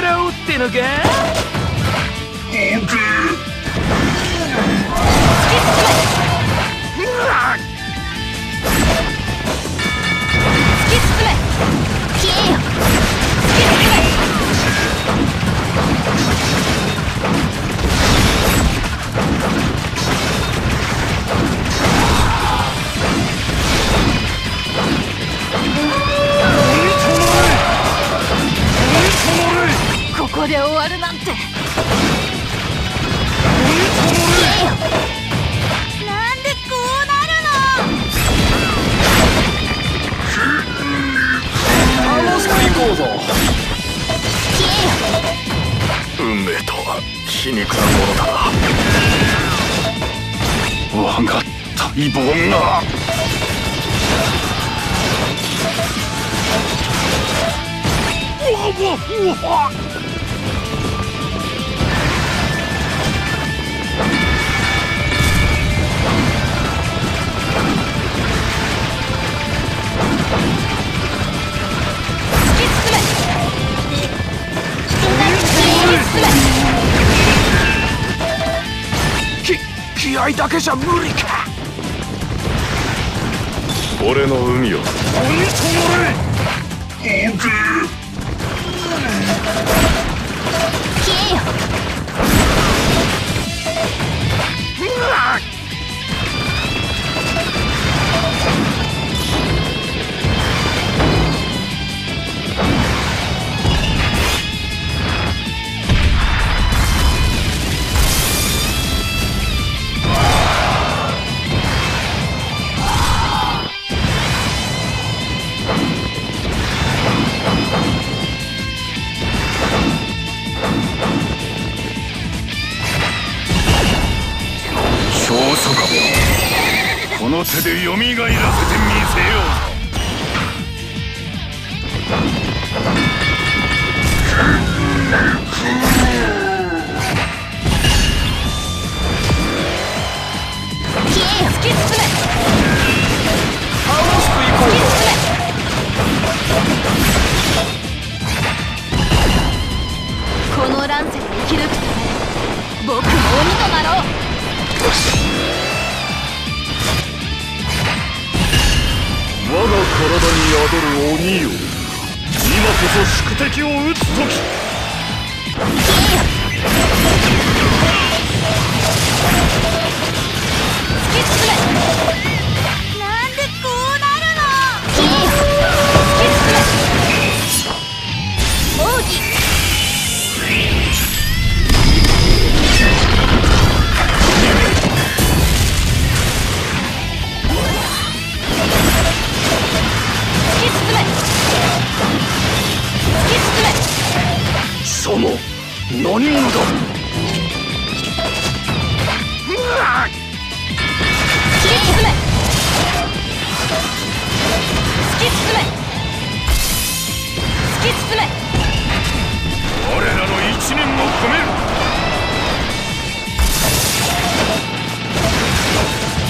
らおうってのかここで終わるなんて。なんでこうなるの？楽しく行こうぞ。運命とは皮肉なものだな。我が待望が。うわうわうわ。気合だけじゃ無理か。俺の海を。少この手でよみがえらせてみせよう。消え突き進め体に宿る鬼よ。今こそ宿敵を討つ時。なん進め貴様何者だ突き進め突き進め突き進め我らの一年も込める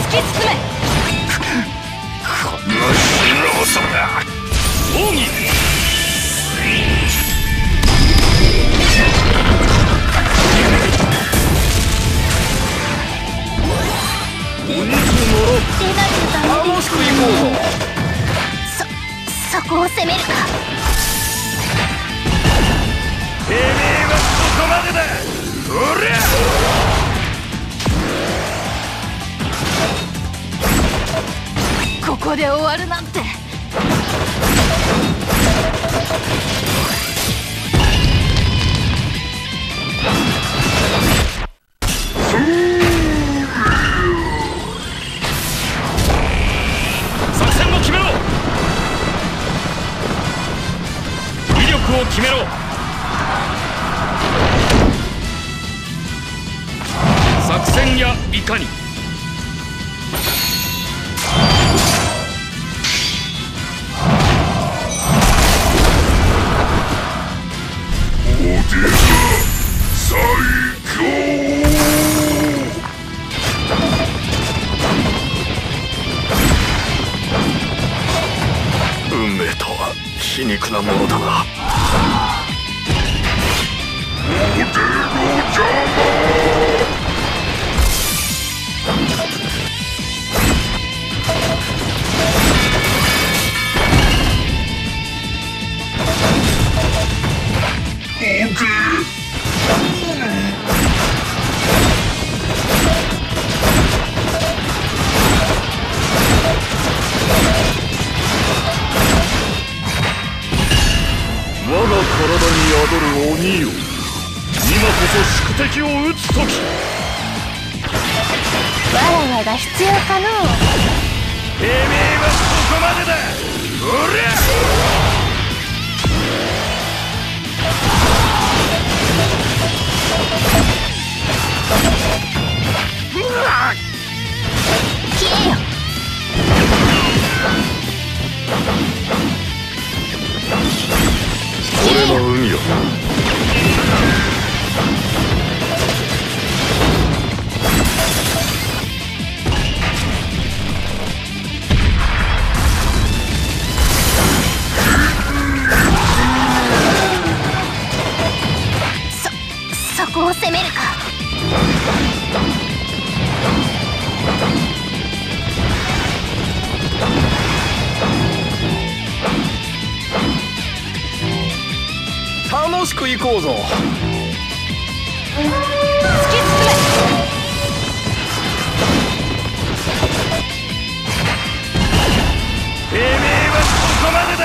突き進めこんな素人が奥義ここで終わるなんて。作戦やいかに。最強運命とは皮肉なものだな我る鬼よ今こそ宿敵を討つ時。わらわが必要かのう。てめえはここまでだ。おりゃ消えよしく行こうぞ。突き進めてめえはここまでだ。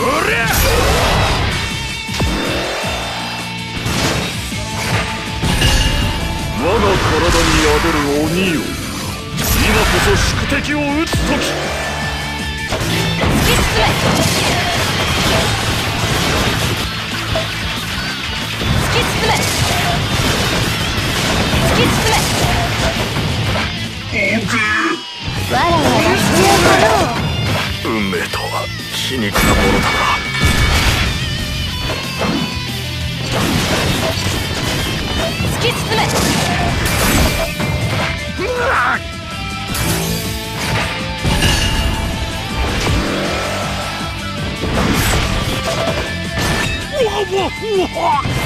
おりゃ。我が体に宿る鬼よ。今こそ宿敵を討つ時。突き進めに来たものだな突き進めうわうわうわ